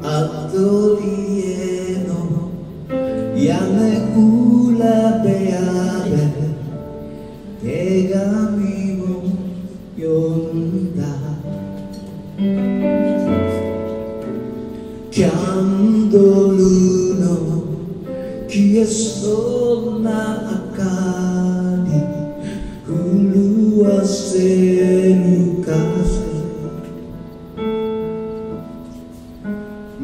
Altolieno Janekula beabe Tegamimo yonda. Quando l'uno Chi è sonna accadi Ulua sei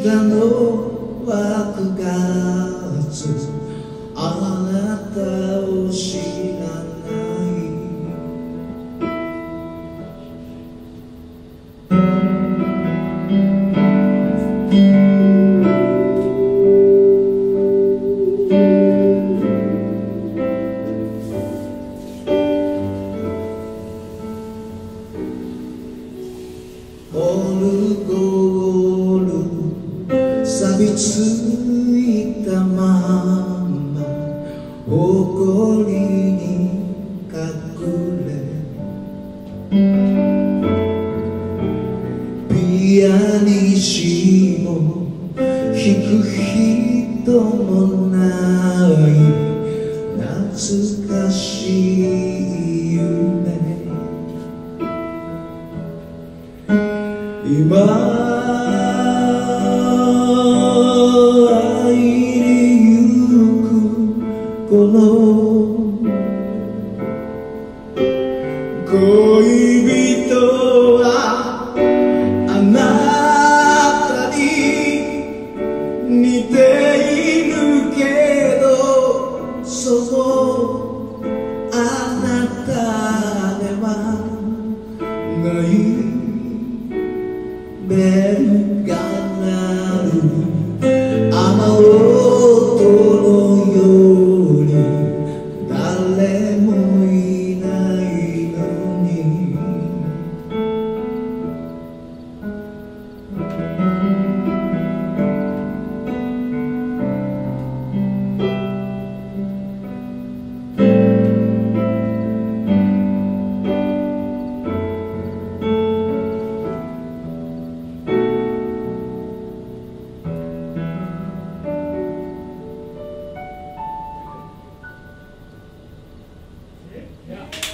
北の枠がつあなたを知らない。オルゴびついたまま誇りに隠れピアニッシモ弾く人もない懐かしい夢。今この恋人はあなたに似ているけどそうあなたではない。ベルが鳴る。雨 Yeah.